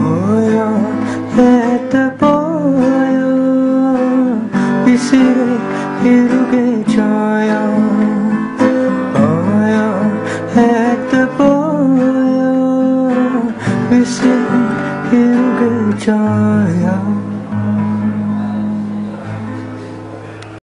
boyo, letta boyo, isire iruge choyo. Boyo, letta boyo, isire iruge choyo.